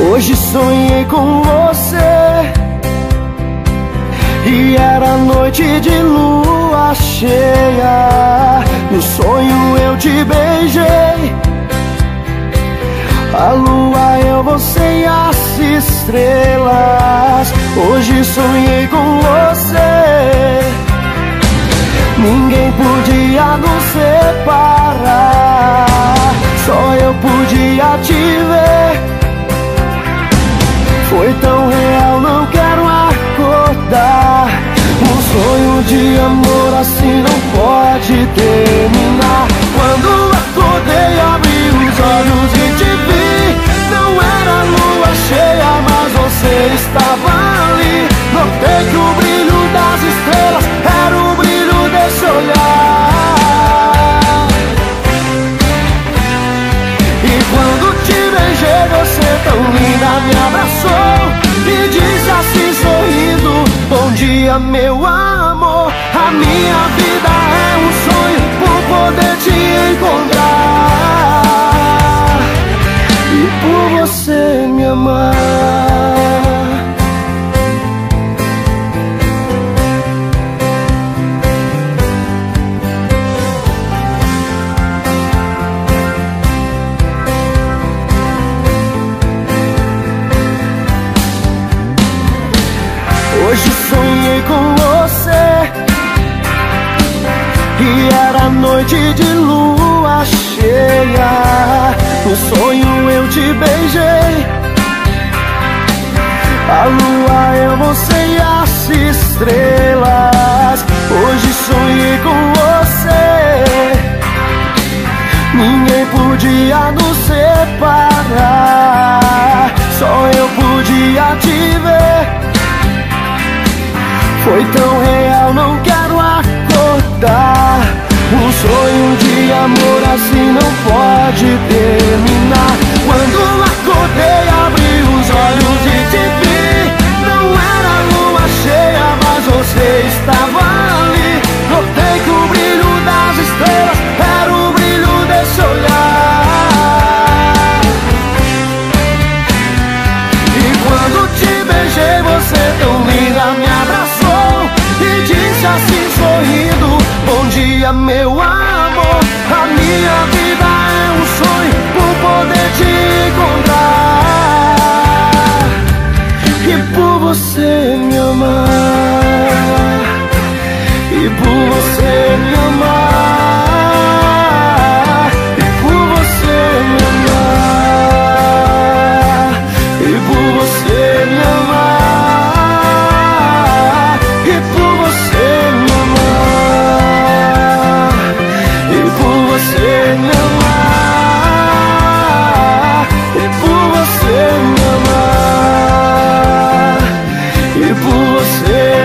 Hoje sonhei com você. E era noite de lua cheia. No sonho eu te beijei. A lua eu, você e as estrelas. Hoje sonhei com você. Ninguém podia nos separar. Só eu podia te ver estava ali Notei que o brilho das estrelas era o brilho desse olhar E quando te beijei, você tão linda me abraçou dia, meu amor. A minha vida E era noite de lua cheia. No sonho eu te beijei. A lua, eu, você e as estrelas. Hoje sonhei com você. Ninguém podia nos separar. Só eu podia te ver. Foi tão real, não quero acordar um sonho de amor assim não pode terminar. dia, meu amor. A minha vida é um sonho. você.